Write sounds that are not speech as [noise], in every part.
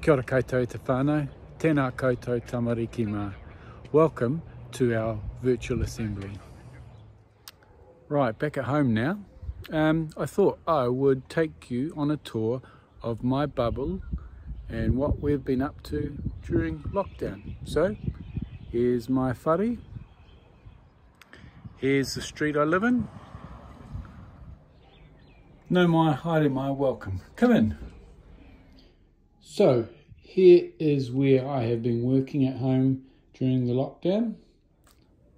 Kia ora koutou te whānau, tēnā koutou tamariki mā. Welcome to our virtual assembly. Right, back at home now. Um, I thought I would take you on a tour of my bubble and what we've been up to during lockdown. So, here's my whare. Here's the street I live in. Nau mai haere mai welcome. Come in. So here is where I have been working at home during the lockdown.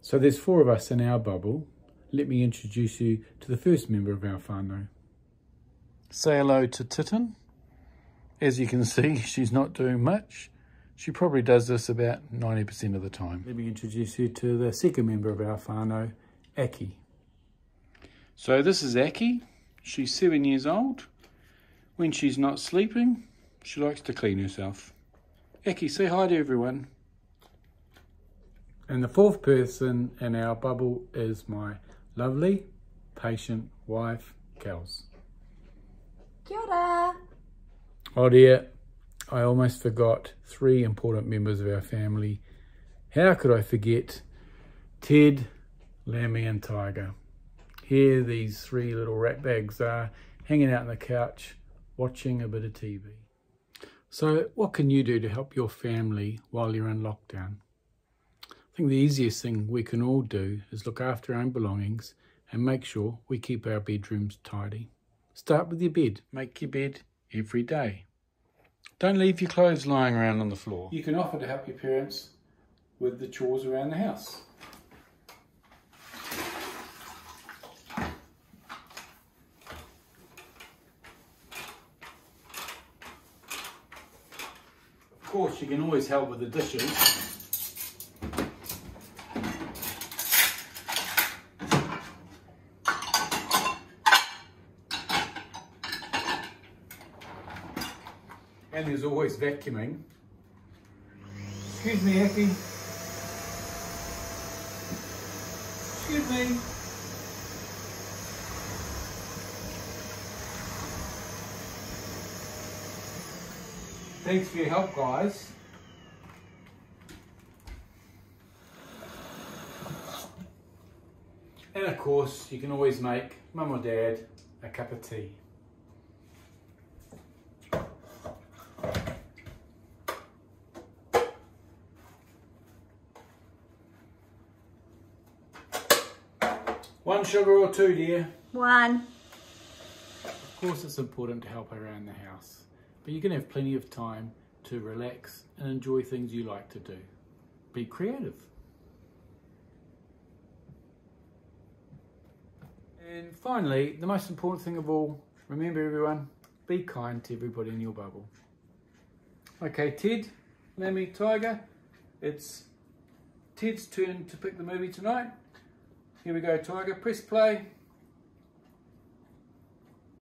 So there's four of us in our bubble. Let me introduce you to the first member of our whānau. Say hello to Titten. As you can [laughs] see, she's not doing much. She probably does this about 90% of the time. Let me introduce you to the second member of our whānau, Aki. So this is Aki. She's seven years old. When she's not sleeping, she likes to clean herself. Eki, say hi to everyone. And the fourth person in our bubble is my lovely, patient wife, Kels. Kia ora. Oh dear, I almost forgot three important members of our family. How could I forget Ted, Lammy and Tiger? Here these three little rat bags are hanging out on the couch watching a bit of TV. So what can you do to help your family while you're in lockdown? I think the easiest thing we can all do is look after our own belongings and make sure we keep our bedrooms tidy. Start with your bed. Make your bed every day. Don't leave your clothes lying around on the floor. You can offer to help your parents with the chores around the house. Course, you can always help with the dishes. And there's always vacuuming. Excuse me, Aki. Excuse me. Thanks for your help, guys. And of course, you can always make mum or dad a cup of tea. One sugar or two, dear? One. Of course, it's important to help around the house but you're going to have plenty of time to relax and enjoy things you like to do. Be creative. And finally, the most important thing of all, remember everyone, be kind to everybody in your bubble. Okay, Ted, Lemmy, Tiger, it's Ted's turn to pick the movie tonight. Here we go, Tiger, press play.